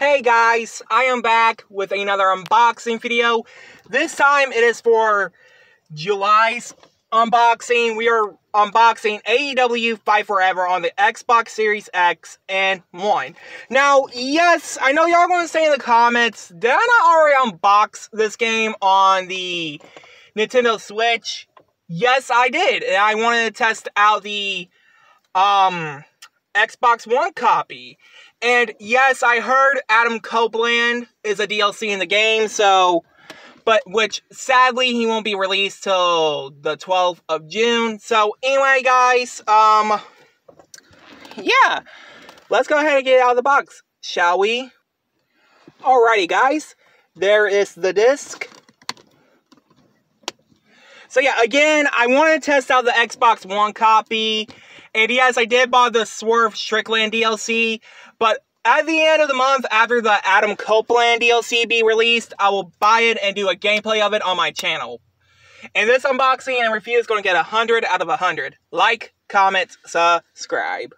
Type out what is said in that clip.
Hey guys, I am back with another unboxing video. This time it is for July's unboxing. We are unboxing AEW Fight Forever on the Xbox Series X and One. Now, yes, I know y'all going to say in the comments, did I not already unbox this game on the Nintendo Switch? Yes, I did. And I wanted to test out the um Xbox One copy. And yes, I heard Adam Copeland is a DLC in the game, so but which sadly he won't be released till the 12th of June. So anyway, guys, um yeah. Let's go ahead and get out of the box, shall we? Alrighty, guys. There is the disc. So yeah, again, I want to test out the Xbox One copy. And yes, I did buy the Swerve Strickland DLC, but at the end of the month, after the Adam Copeland DLC be released, I will buy it and do a gameplay of it on my channel. And this unboxing and review is going to get 100 out of 100. Like, comment, subscribe.